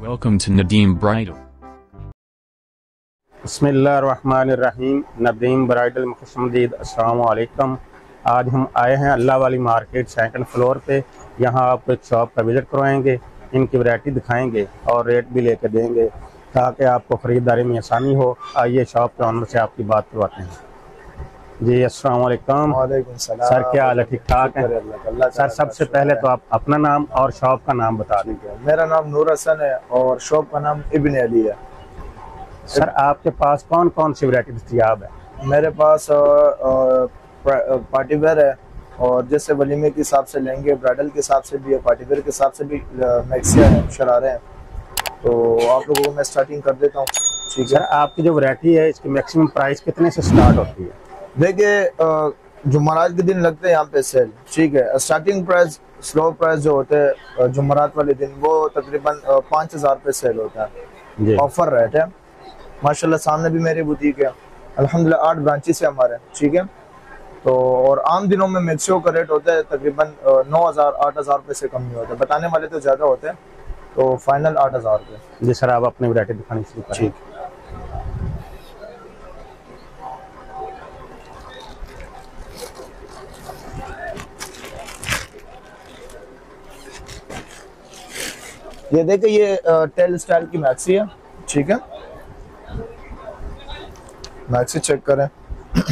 Welcome to Nadeem Bridal. बसमीम Nadeem bridal में खुशमदीद असलकम आज हम आए हैं अल्लाह वाली मार्केट सेकंड फ्लोर पे। यहाँ आपको एक शॉप का विज़िट करवाएँगे, इनकी वैरायटी दिखाएँगे और रेट भी लेके देंगे ताकि आपको ख़रीदारी में आसानी हो। आइए शॉप के ऑनर से आपकी बात करवाते हैं। जी अस्सलाम वालेकुम। सर क्या हाल है? ठीक ठाक है? सर सबसे पहले तो आप अपना नाम और शॉप का नाम बता दें। है। मेरा नाम नूर हसन है और शॉप का नाम इब्न अली है। सर आपके पास कौन कौन सी वरायटी दस्तियाब है? मेरे पास पार्टी वेयर है और जैसे वलीमे के हिसाब से लेंगे ब्राइडल के हिसाब से भी है पार्टी वेयर के हिसाब से भी मैक्सिया है शरारे हैं। तो आप लोगों को मैं स्टार्टिंग कर देता हूँ। ठीक है। आपकी जो वरायटी है इसकी मैक्सिमम प्राइस कितने से स्टार्ट होती है? देखिए जुमरात के दिन लगते हैं यहाँ पे सेल ठीक है? स्टार्टिंग प्राइस स्लो प्राइस जो होते हैं जुमरात वाले दिन वो तकरीबन पाँच हज़ार पे सेल होता है। ऑफ़र रेट है। माशाल्लाह सामने भी मेरी बुटीक है। अल्हम्दुलिल्लाह आठ ब्रांचेस है हमारे ठीक है? तो और आम दिनों में मिक्सियो का रेट होता है तकरीबन नौ हज़ार आठ हज़ार रुपये से कम नहीं होता। बताने वाले तो ज़्यादा होते हैं तो फाइनल आठ हज़ार रुपये जी सर आप अपनी वैरायटी दिखानी शुरू ठीक ये देखिए ये टेल स्टाइल की मैक्सी है ठीक है? मैक्सी चेक करें।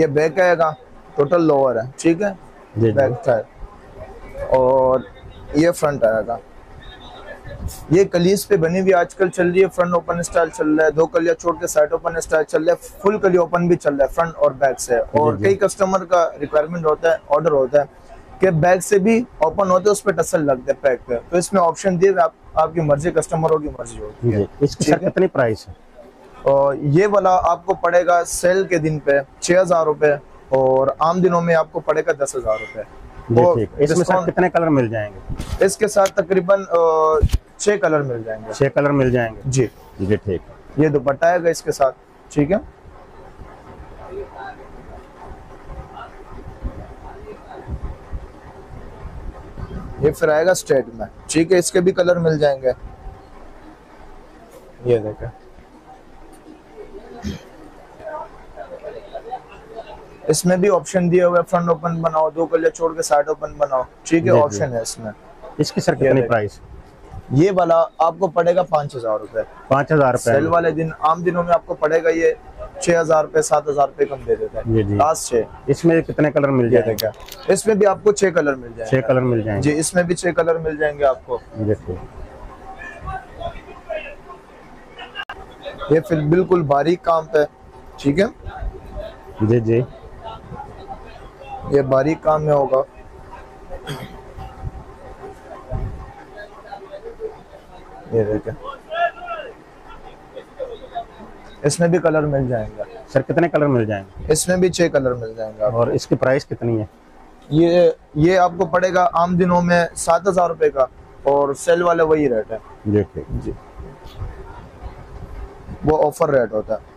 ये बैक आएगा टोटल लोअर है ठीक है? बैक स्टाइल और ये फ्रंट आएगा ये कलीस पे बनी हुई आजकल चल रही है फ्रंट ओपन स्टाइल चल रहा है दो कलिया छोड़ के साइड ओपन स्टाइल चल रहा है फुल कली ओपन भी चल रहा है फ्रंट और बैक से। और। कई कस्टमर का रिक्वायरमेंट होता है ऑर्डर होता है। कि बैक से भी ओपन होते हैं उस पर टसल लगते हैं पैक पे। तो इसमें ऑप्शन दिए आप, आपकी मर्ज़ी कस्टमरों की मर्ज़ी होती है इसकी सर कितनी प्राइस है? और ये वाला आपको पड़ेगा सेल के दिन पे छह हज़ार रूपए और आम दिनों में आपको पड़ेगा दस हज़ार रुपए। इसमें कितने कलर मिल जाएँगे? इसके साथ तकरीबन छह कलर मिल जाएँगे। छह कलर मिल जाएँगे। जी। जी ठीक। ये दुपट्टा आएगा इसके साथ ठीक है? ये फिर आएगा स्ट्रेट में। ठीक है इसके भी कलर मिल जाएँगे। ये देखें। इसमें भी ऑप्शन दिए हुए फ्रंट ओपन बनाओ दो कलिया छोड़ के साइड ओपन बनाओ। ठीक है ऑप्शन है इसमें। इसकी सर कितनी प्राइस ये वाला आपको पड़ेगा पाँच हज़ार रूपए। पाँच हज़ार सेल वाले दिन आम दिनों में आपको पड़ेगा ये छह हज़ार रुपए सात हज़ार रुपए कम दे देता है। जी। लास्ट छह। इसमें कितने कलर मिल जाएँगे? देखा इसमें भी आपको छह कलर मिल छह जाएँगे कलर मिल जाएँगे। जी इसमें भी छह कलर मिल जाएँगे आपको। ये फिर बिल्कुल बारीक काम पे ठीक है? जी जी। ये बारीक काम में होगा। ये देखे इसमें भी कलर मिल जाएँगे। सर कितने कलर मिल जाएँगे? इसमें भी छह कलर मिल जाएँगे और इसकी प्राइस कितनी है? ये ये आपको पड़ेगा आम दिनों में सात हज़ार रुपए का और सेल वाले वही रेट है। जी जी। वो ऑफ़र रेट होता है।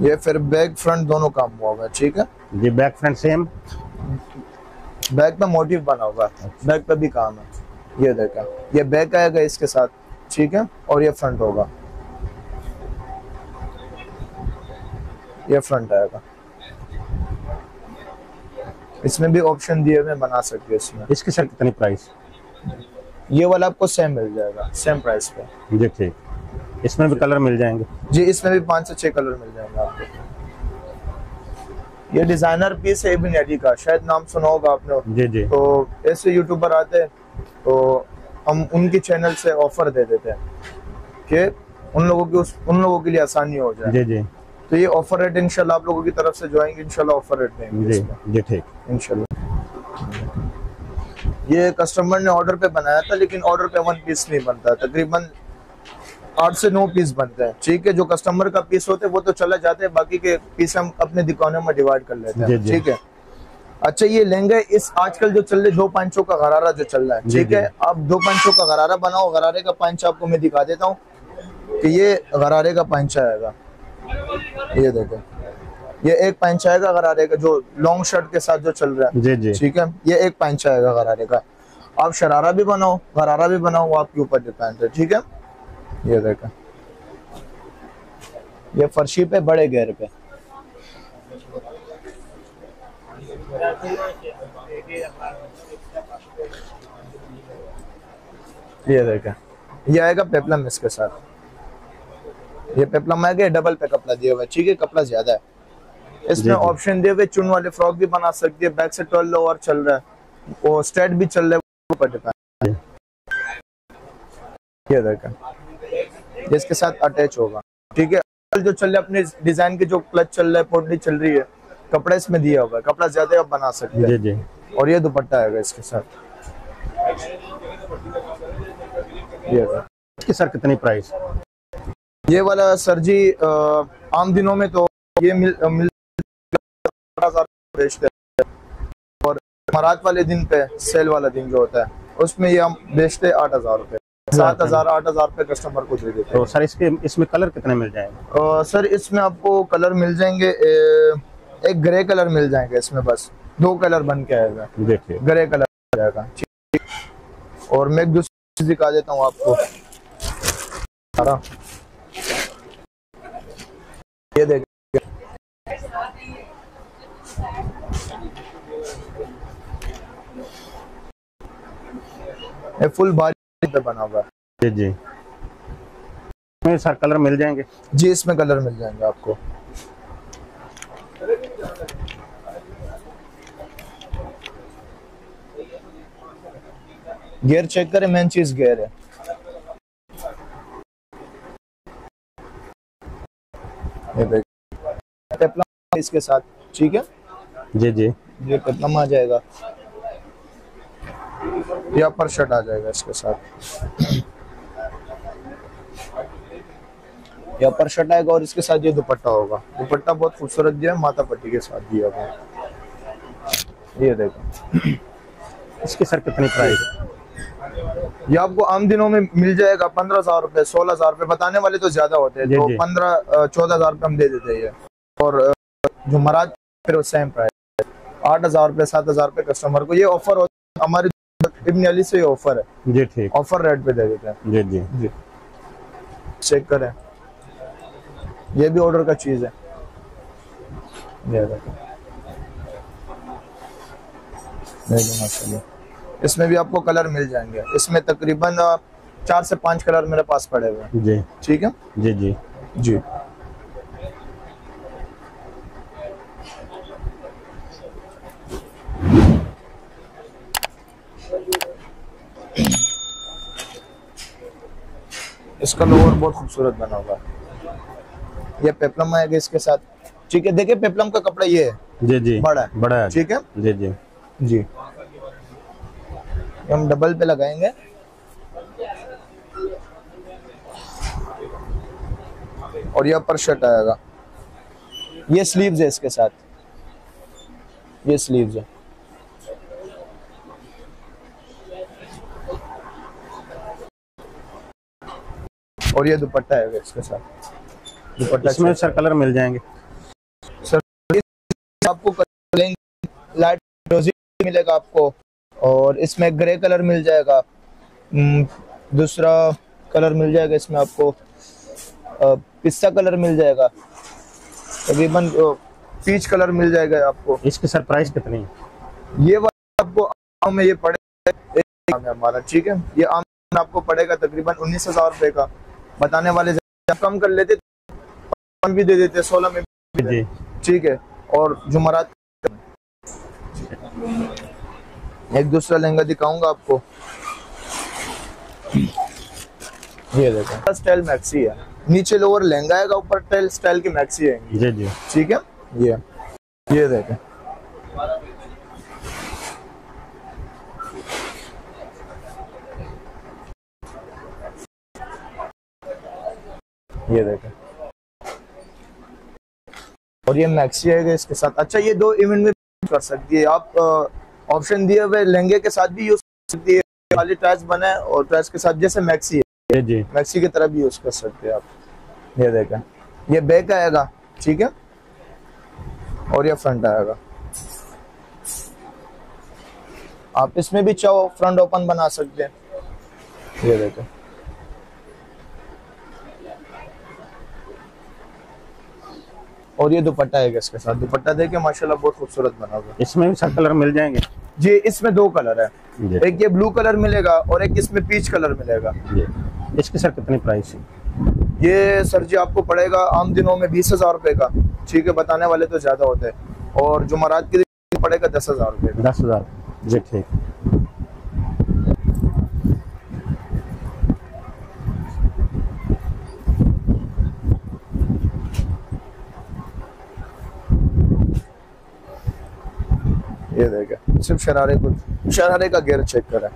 ये फिर बैक फ्रंट दोनों काम हुआ हुआ है ठीक है? जी बैक फ्रंट सेम? बैक पे मोटिव बना हुआ है बैक पे भी काम है। ये देखा। ये बैक आएगा इसके साथ ठीक है? और ये फ्रंट होगा। ये फ्रंट आएगा। इसमें भी ऑप्शन दिए हुए बना सकते हो इसमें। इसकी सर कितनी प्राइस ये वाला आपको सेम मिल जाएगा सेम प्राइस पे। जी ठीक। इसमें भी कलर मिल जाएँगे। जी इसमें भी पाँच से छह कलर मिल जाएँगे आपको। ये डिज़ाइनर पीस है इब्न अली का शायद नाम सुना होगा आपने। जी जी। तो ऐसे यूट्यूबर आते हैं तो हम उनकी चैनल से ऑफ़र दे देते हैं कि उन लोगों की उस उन लोगों के लिए आसानी हो जाए। जी जी। तो ये ऑफ़र रेट इंशाल्लाह आप लोगों की तरफ़ से जो आएँगे इंशाल्लाह ऑफ़र रेट देंगे जी जी ठीक। इंशाल्लाह। ये कस्टमर ने ऑर्डर पे बनाया था लेकिन ऑर्डर पे वन पीस नहीं बनता तकरीबन आठ से नौ पीस बनते हैं। ठीक है जो कस्टमर का पीस होते हैं वो तो चला जाते हैं बाकी के पीस हम अपने दुकानों में डिवाइड कर लेते हैं। ठीक है? अच्छा ये लहंगा इस आजकल जो चल रहे दो पाँचों का गरारा जो चल रहा है ठीक है? आप दो पाँचों का गरारा बनाओ गरारे का पाँच आपको मैं दिखा देता हूँ कि ये गरारे का पांचा आएगा। ये देखो ये एक पैंच आएगा गरारे का जो लॉन्ग शर्ट के साथ जो चल रहा है। जी जी। ठीक है? ये एक पैंच आएगा गरारे का। आप शरारा भी बनाओ गरारा भी बनाओ आपके ऊपर डिपेंड है ठीक है? ये देखें। ये फर्शी पे बड़े गैर पे। ये देखें। ये आएगा पेपलम इसके साथ। ये पेपलम आएगा डबल पे कपड़ा दिया हुआ है। ठीक है कपड़ा ज़्यादा है। इसमें ऑप्शन दिए हुए चुन वाले फ्रॉक भी बना सकती है। बैक से ट्वेल्व लोअर चल रहा है। वो स्ट्रेट भी चल रहा है। ये देखें। इसके साथ अटैच होगा। ठीक है? जो चल रहा है अपने डिज़ाइन के जो क्लच चल रहा है पोटली चल रही है कपड़ा इसमें दिया हुआ है। कपड़ा ज़्यादा आप बना सकते हैं। जी जी। और ये दुपट्टा आएगा इसके साथ। ये देखें। सर कितनी प्राइस ये वाला सर जी आम दिनों में तो ये मिल मिल बेचते हैं। और मरात वाले दिन पे सेल वाला दिन जो होता है उसमें ये हम बेचते हैं आठ हज़ार रुपए सात हज़ार आठ हज़ार रुपए कस्टमर को दे देते तो सर इसके इसमें कलर कितने मिल जाएँगे? हैं सर इसमें आपको कलर मिल जाएँगे ए, एक ग्रे कलर मिल जाएँगे इसमें बस। दो कलर बन के आएगा। देखिए। ग्रे कलर जाएगा। और मैं एक दूसरी चीज़ दिखा देता हूँ आपको। सारा। ये देख। ये फुल बारी पे बना हुआ है। जी जी। सर कलर मिल जाएँगे? जी इसमें कलर मिल जाएँगे आपको। गियर चेक करें मेन चीज़ गियर है। ये इसके साथ ठीक है? जी जी। ये पेप्लम आ जाएगा। ये अपर शर्ट आ जाएगा इसके साथ। ये अपर शर्ट आएगा और इसके साथ ये दुपट्टा होगा। दुपट्टा बहुत खूबसूरत दिया है माता पट्टी के साथ दिया हुआ ये देखो। इसकी सर कितनी प्राइस है? ये आपको आम दिनों में मिल जाएगा पंद्रह हज़ार रुपए सोलह हज़ार रुपए बताने वाले तो ज़्यादा होते हैं तो पंद्रह चौदह हज़ार रुपए हम दे देते हैं और जो मराज फिर वो सेम प्राइस आठ हज़ार रुपए सात हज़ार रुपए कस्टमर को ये ऑफ़र होता है हमारी इब्न अली से ऑफ़र है। जी ठीक। ऑफ़र रेट पे दे देते हैं। जी जी। जी। चेक करें। ये भी ऑर्डर का चीज़ है। माशाल्लाह। इसमें भी आपको कलर मिल जाएँगे। इसमें तकरीबन चार से पाँच कलर मेरे पास पड़े हुए हैं। जी। ठीक है? जी जी। जी। इसका लोअर बहुत खूबसूरत बना हुआ है। ये पेपलम आएगा इसके साथ। ठीक है देखिए पेपलम का कपड़ा ये है। जी जी। बड़ा है। बड़ा है। ठीक है? जी जी। जी। हम डबल पे लगाएँगे। और ये अपर शर्ट आएगा। ये स्लीव्स है इसके साथ। ये स्लीव्स है। और ये दुपट्टा आएगा इसके साथ। दुपट्टा इसमें सर कलर मिल जाएँगे। सर आपको लाइट रोजी मिलेगा आपको और इसमें ग्रे कलर मिल जाएगा। हम्म, दूसरा कलर मिल जाएगा इसमें आपको। पिस्ता कलर मिल जाएगा। तकरीबन पीच कलर मिल जाएगा आपको। इसकी सर प्राइस कितनी है? ये वाला आपको आम में ये पड़ेगा है हमारा ठीक है? ये आम आपको पड़ेगा तकरीबन उन्नीस हज़ार रुपए का। बताने वाले कम कर लेते तो भी दे देते सोलह में जी। ठीक है और जुमरात एक दूसरा लहंगा दिखाऊँगा आपको। ये देखो। स्टाइल मैक्सी है। नीचे लोअर लहंगा आएगा ऊपर स्टाइल की मैक्सी आएँगी। जी जी। ठीक है? ये ये देखें। ये देखें। और ये मैक्सी आएगा इसके साथ। अच्छा ये दो इवेंट में कर सकती है। आप ऑप्शन दिए हुए लहंगे के साथ भी यूज़ कर सकती है। खाली ट्रैच बना है और ट्रैच के साथ जैसे मैक्सी है जी मैक्सी की तरह भी यूज़ कर सकते हैं आप। ये देखें। ये बैक आएगा ठीक है? और ये फ्रंट आएगा। आप इसमें भी चाहो फ्रंट ओपन बना सकते हैं। ये देखो। और ये दुपट्टा है इसके साथ। दुपट्टा देखे माशाल्लाह बहुत खूबसूरत बना हुआ इसमें भी सब कलर मिल जाएँगे? जी इसमें दो कलर है। एक ये ब्लू कलर मिलेगा और एक इसमें पीच कलर मिलेगा। इसके सर कितनी प्राइस है? ये सर जी आपको पड़ेगा आम दिनों में बीस हज़ार रुपए का। ठीक है बताने वाले तो ज़्यादा होते हैं। और जुमरात के दिन पड़ेगा दस हज़ार रुपए दस हज़ार। जी ठीक ये देखे सिर्फ़ शरारे को शरारे का गेयर चेक करें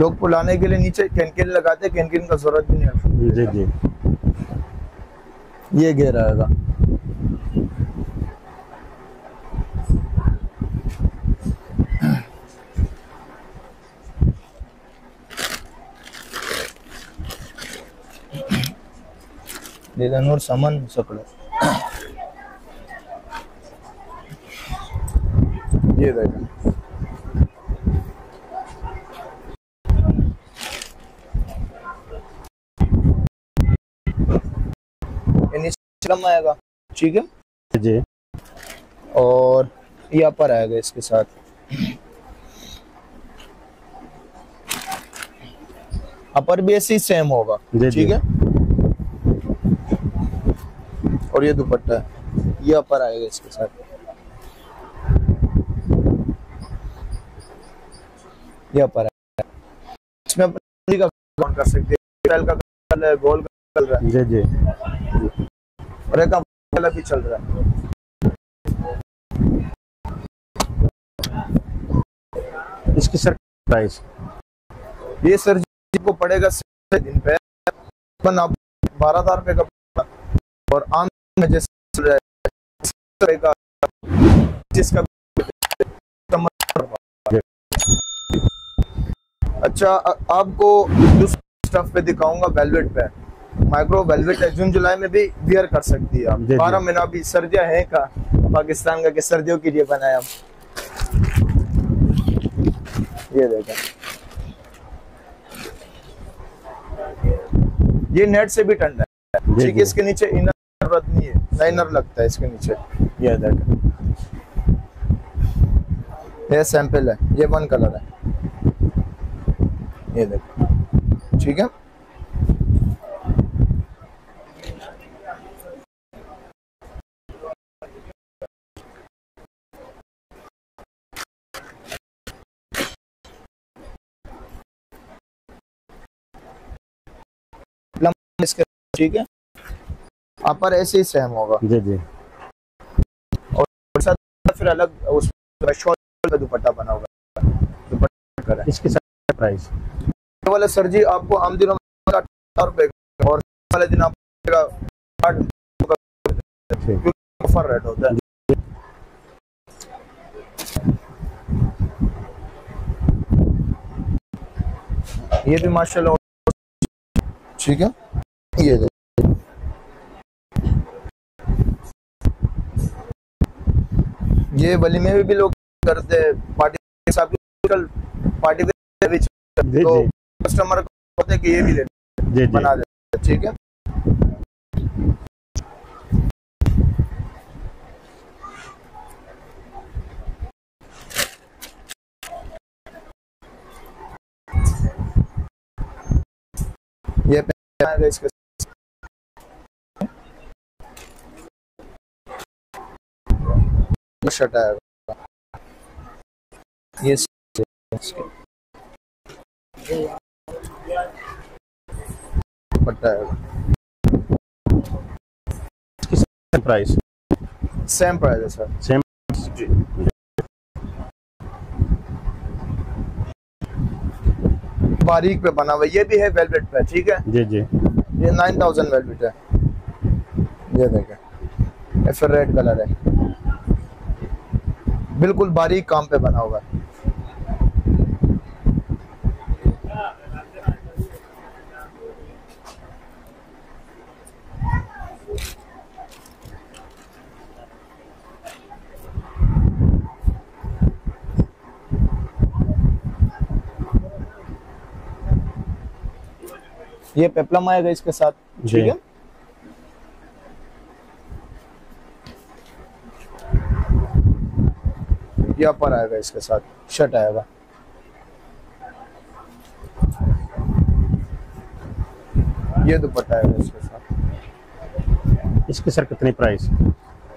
लोग पुलाने के लिए नीचे कैनकिन लगाते कैनकिन का ज़रूरत भी नहीं है। जी जी। ये गेयर आएगा। लीलानूर सामान सकड़े ये देखें। कम आएगा। ठीक है? जी। और ये अपर आएगा इसके साथ। अपर भी ऐसे ही सेम होगा। ठीक है? और ये दुपट्टा। है ये अपर आएगा इसके साथ। ये अपर आएगा इसमें अपन का काउंट कर सकते हैं। का कलर है गोल का कलर है। जी जी। और एक कलर भी चल रहा है। इसकी सर प्राइस ये सर जी को पड़ेगा दिन पे। अपन आप बारह हज़ार रुपए का और आम में जैसे चल रहा है, जिसका अच्छा आपको स्टफ़ पे दिखाऊँगा वेलवेट पे। माइक्रो वेलवेट है जून जुलाई में भी वियर कर सकती है आप। बारह महीना भी सर्दियाँ है का पाकिस्तान का कि सर्दियों के लिए बनाया ये देखें। ये नेट से भी ठंडा है। ठीक है इसके नीचे इनर नहीं है लाइनर लगता है इसके नीचे। ये देखें। ये सैंपल है ये वन कलर है। ये देखो। ठीक है? ठीक है? अपर ऐसे ही सेम होगा। जी जी। और साथ फिर अलग उस दुपट्टा बना होगा। दुपट्टा का है। इसकी सर प्राइस वाला सर जी आपको आम दिनों में और वाले दिन आपको ऑफ़र रेट होता है। ये भी माशाल्लाह ठीक है। ये। ये वलीमे में भी लोग करते हैं। पार्टी पार्टी भी तो कस्टमर को होते हैं कि ये भी ले बना दे। ठीक है? ये आएगा इसके। शर्ट आएगा ये दुपट्टा आएगा प्राइस सेम प्राइस है सर सेम बारीक पे बना हुआ है। ये भी है वेलवेट पे ठीक है? जी जी। ये नाइन थाउज़ेंड वेलवेट है। ये देखें। ये फिर रेड कलर है। बिल्कुल बारीक काम पे बना हुआ है। ये पेपलम आएगा इसके साथ ठीक है? ये अपर आएगा इसके साथ शर्ट आएगा। ये दुपट्टा आएगा इसके साथ। इसकी सर कितनी प्राइस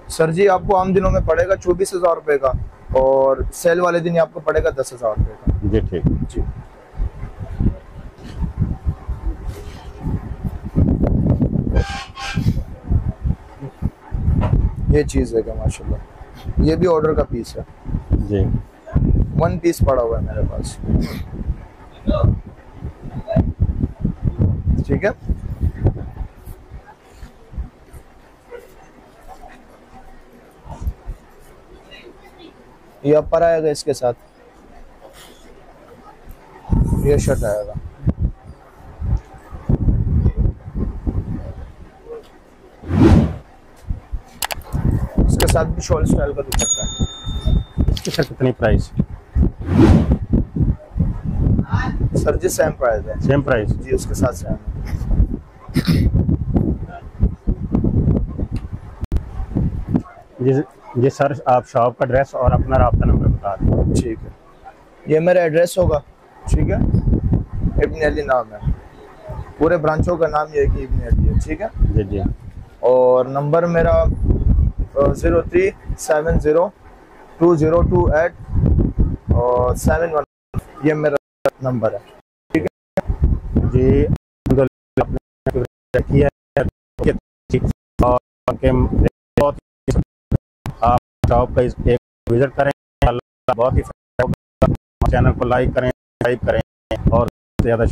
सर जी आपको आम दिनों में पड़ेगा चौबीस हज़ार रुपए का और सेल वाले दिन आपको पड़ेगा दस हज़ार रुपए का। जी ठीक। जी। ये चीज़ है क्या माशाल्लाह। ये भी ऑर्डर का पीस है। जी। वन पीस पड़ा हुआ है मेरे पास। ठीक है? ये अपर आएगा इसके साथ। ये शर्ट आएगा। इसके साथ भी शॉल स्टाइल का दुपट्टा है इसकी सर कितनी प्राइस सर जी सेम प्राइस है। सेम प्राइस जी उसके साथ सेम जी जी सर आप शॉप का एड्रेस और अपना रब्ता नंबर बता दें। ठीक है। ये मेरा एड्रेस होगा। ठीक है? इब्न अली नाम है। पूरे ब्रांचों का नाम ये है कि इब्न अली है। ठीक है? जी जी। और नंबर मेरा zero three seven zero two zero two eight और सेवन वन ये मेरा नंबर है। जी अल्हम्दुलिल्लाह आपने रखी है बहुत आप शॉप का एक विज़िट करें बहुत ही चैनल को लाइक करें सब्सक्राइब करें और ज़्यादा